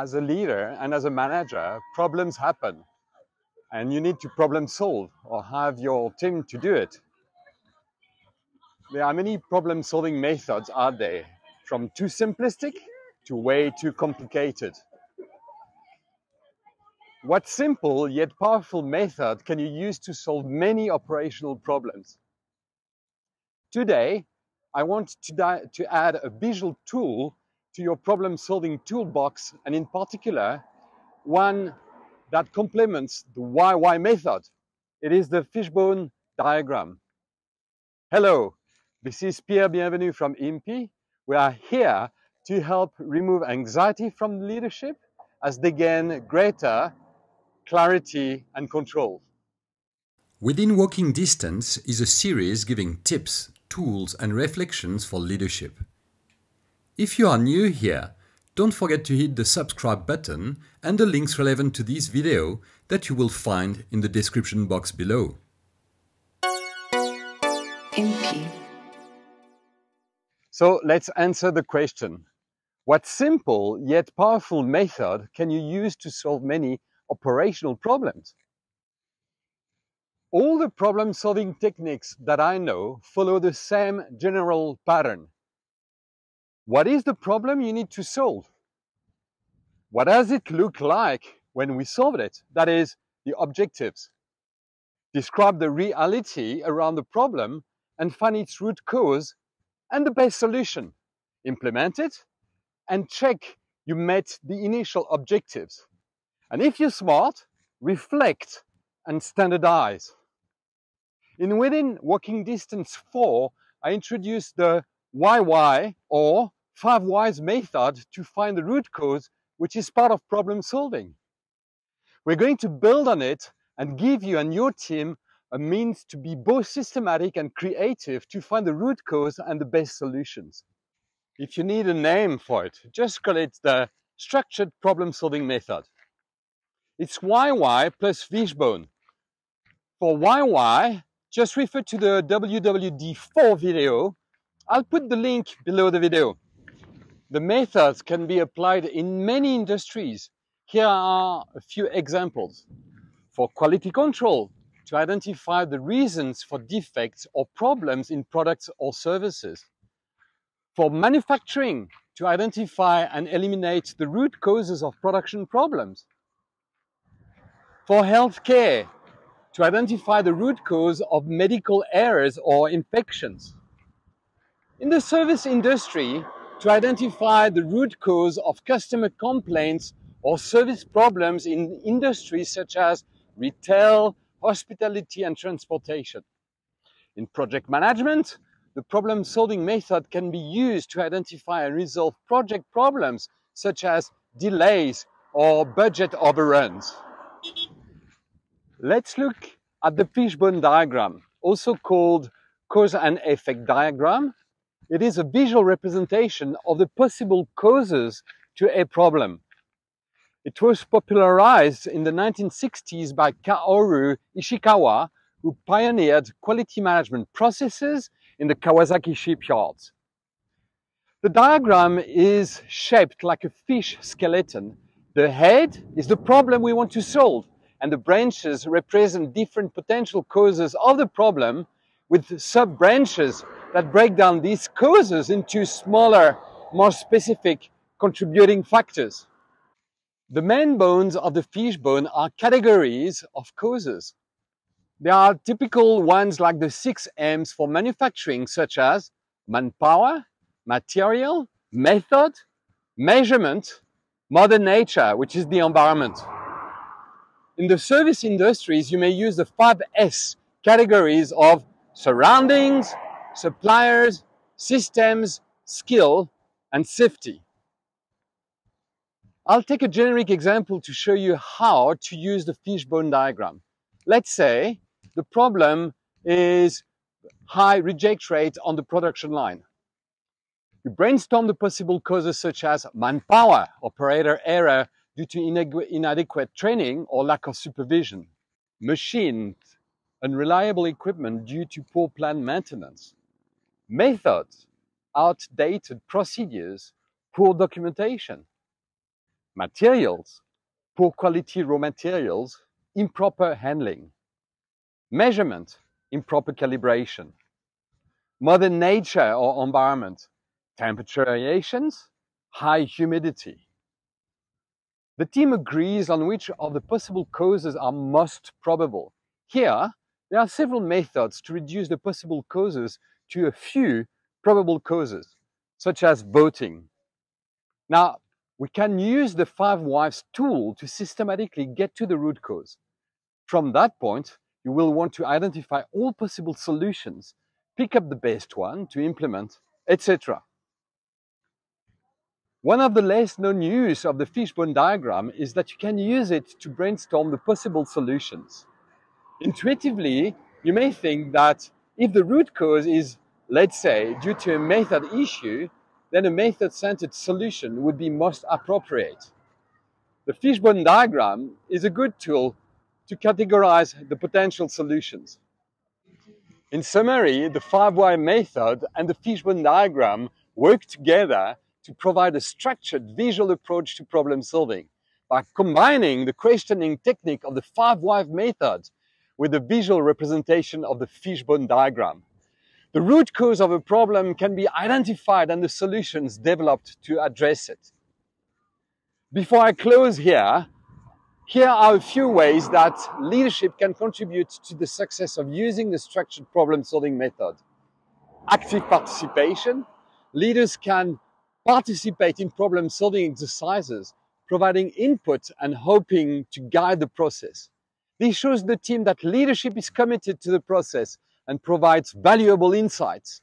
as a leader and as a manager, problems happen and you need to problem solve or have your team to do it. There are many problem solving methods out there, from too simplistic to way too complicated. What simple yet powerful method can you use to solve many operational problems? Today, I want to, to add a visual tool to your problem solving toolbox and in particular, one that complements the why-why method. It is the fishbone diagram. Hello, this is Pierre Bienvenu from IMPI. We are here to help remove anxiety from leadership as they gain greater clarity and control. Within Walking Distance is a series giving tips, tools and reflections for leadership. If you are new here, don't forget to hit the subscribe button and the links relevant to this video that you will find in the description box below. MP. So let's answer the question. What simple yet powerful method can you use to solve many operational problems? All the problem solving techniques that I know follow the same general pattern. What is the problem you need to solve? What does it look like when we solve it? That is, the objectives. Describe the reality around the problem and find its root cause and the best solution. Implement it and check you met the initial objectives. And if you're smart, reflect and standardize. In Within Walking Distance 4, I introduced the why-why or five whys method to find the root cause, which is part of problem solving. We're going to build on it and give you and your team a means to be both systematic and creative to find the root cause and the best solutions. If you need a name for it, just call it the structured problem solving method. It's why-why plus Fishbone. For why-why, just refer to the WWD4 video. I'll put the link below the video. The methods can be applied in many industries. Here are a few examples. For quality control, to identify the reasons for defects or problems in products or services. For manufacturing, to identify and eliminate the root causes of production problems. For healthcare, to identify the root cause of medical errors or infections. In the service industry, to identify the root cause of customer complaints or service problems in industries such as retail, hospitality, and transportation. In project management, the problem solving method can be used to identify and resolve project problems such as delays or budget overruns. Let's look at the fishbone diagram, also called cause and effect diagram, it is a visual representation of the possible causes to a problem. It was popularized in the 1960s by Kaoru Ishikawa, who pioneered quality management processes in the Kawasaki shipyards. The diagram is shaped like a fish skeleton. The head is the problem we want to solve, and the branches represent different potential causes of the problem with sub-branches that break down these causes into smaller, more specific contributing factors. The main bones of the fish bone are categories of causes. There are typical ones like the six M's for manufacturing, such as manpower, material, method, measurement, mother nature, which is the environment. In the service industries, you may use the five S categories of surroundings, suppliers, systems, skill, and safety. I'll take a generic example to show you how to use the fishbone diagram. Let's say the problem is high reject rate on the production line. You brainstorm the possible causes such as manpower, operator error due to inadequate training or lack of supervision, machine, unreliable equipment due to poor plant maintenance, methods, outdated procedures, poor documentation. Materials, poor quality raw materials, improper handling. Measurement, improper calibration. Mother nature or environment, temperature variations, high humidity. The team agrees on which of the possible causes are most probable. Here, there are several methods to reduce the possible causes to a few probable causes, such as voting. Now, we can use the five whys tool to systematically get to the root cause. From that point, you will want to identify all possible solutions, pick up the best one to implement, etc. One of the less known use of the fishbone diagram is that you can use it to brainstorm the possible solutions. Intuitively, you may think that if the root cause is, let's say, due to a method issue, then a method-centered solution would be most appropriate. The fishbone diagram is a good tool to categorize the potential solutions. In summary, the 5-why method and the fishbone diagram work together to provide a structured visual approach to problem solving by combining the questioning technique of the 5-why method with a visual representation of the fishbone diagram. The root cause of a problem can be identified and the solutions developed to address it. Before I close here, here are a few ways that leadership can contribute to the success of using the structured problem solving method. Active participation. Leaders can participate in problem solving exercises, providing input and hoping to guide the process. This shows the team that leadership is committed to the process and provides valuable insights.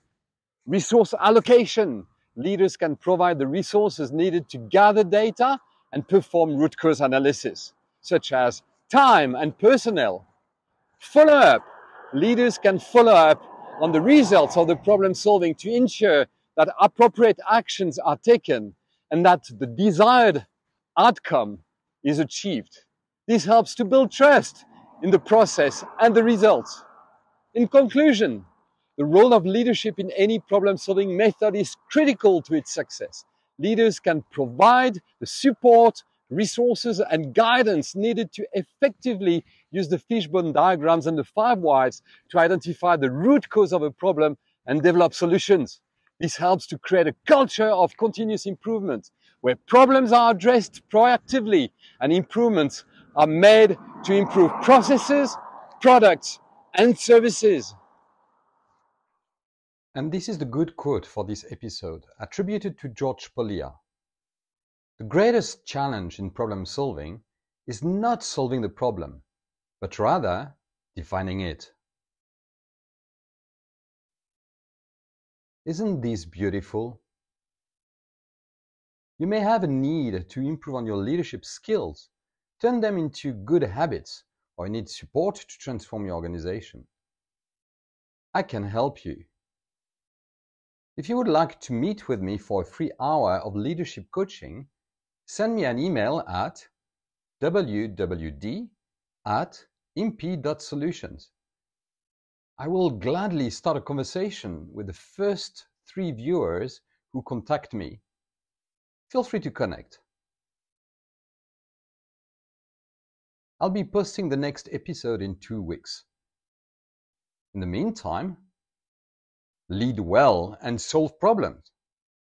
Resource allocation. Leaders can provide the resources needed to gather data and perform root cause analysis, such as time and personnel. Follow up. Leaders can follow up on the results of the problem solving to ensure that appropriate actions are taken and that the desired outcome is achieved. This helps to build trust in the process and the results. In conclusion, the role of leadership in any problem solving method is critical to its success. Leaders can provide the support, resources, and guidance needed to effectively use the fishbone diagrams and the five whys to identify the root cause of a problem and develop solutions. This helps to create a culture of continuous improvement where problems are addressed proactively and improvements are made to improve processes, products, and services. And this is the good quote for this episode, attributed to George Polya. The greatest challenge in problem solving is not solving the problem, but rather defining it. Isn't this beautiful? You may have a need to improve on your leadership skills, turn them into good habits, or need support to transform your organization. I can help you. If you would like to meet with me for a free hour of leadership coaching, send me an email at wwd at impi.solutions. I will gladly start a conversation with the first three viewers who contact me. Feel free to connect. I'll be posting the next episode in two weeks. In the meantime, lead well and solve problems.